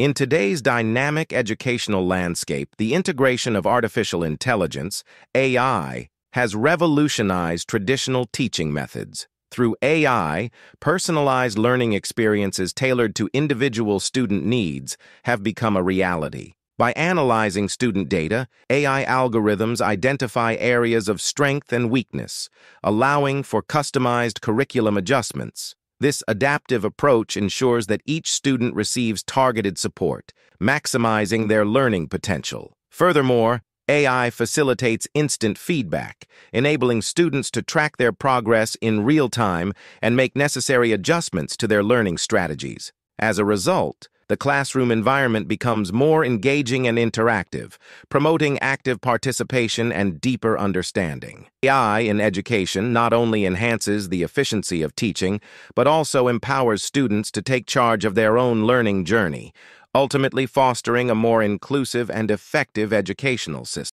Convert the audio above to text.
In today's dynamic educational landscape, the integration of artificial intelligence, AI, has revolutionized traditional teaching methods. Through AI, personalized learning experiences tailored to individual student needs have become a reality. By analyzing student data, AI algorithms identify areas of strength and weakness, allowing for customized curriculum adjustments. This adaptive approach ensures that each student receives targeted support, maximizing their learning potential. Furthermore, AI facilitates instant feedback, enabling students to track their progress in real time and make necessary adjustments to their learning strategies. As a result, the classroom environment becomes more engaging and interactive, promoting active participation and deeper understanding. AI in education not only enhances the efficiency of teaching, but also empowers students to take charge of their own learning journey, ultimately fostering a more inclusive and effective educational system.